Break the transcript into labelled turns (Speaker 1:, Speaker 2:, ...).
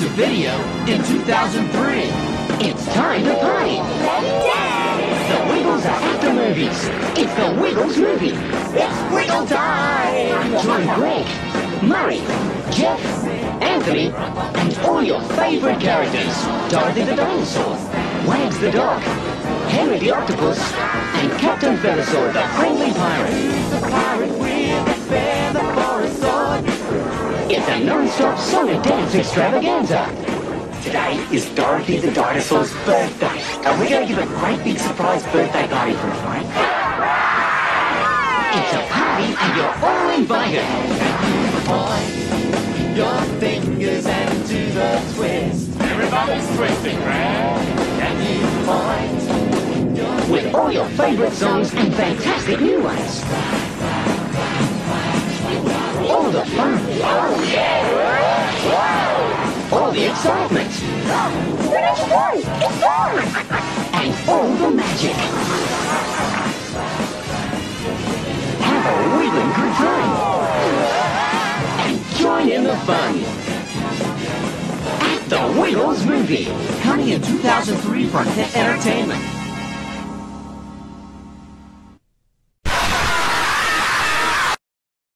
Speaker 1: to video in 2003. It's time to party. The Wiggles are at the movies. It's the Wiggles movie. It's Wiggle time. Join Greg, Murray, Jeff, Anthony, and all your favorite characters. Dorothy the dinosaur, Wags the dog, Henry the octopus, and Captain Feathersword the friendly pirate. It's a non-stop solid dance extravaganza.
Speaker 2: Today is Dorothy the dinosaur's birthday, and we're going to give a great big surprise birthday party for her.
Speaker 1: It's a party and you're all invited.
Speaker 3: Point your fingers and do the twist.
Speaker 4: Everybody's twisting, right?
Speaker 3: Can you point
Speaker 1: With all your favorite songs and fantastic new ones. All the fun. All the excitement. And all the magic. Have a wiggling good time. And join in the fun. At the Wiggles movie.
Speaker 5: Coming in 2003 from Hit Entertainment.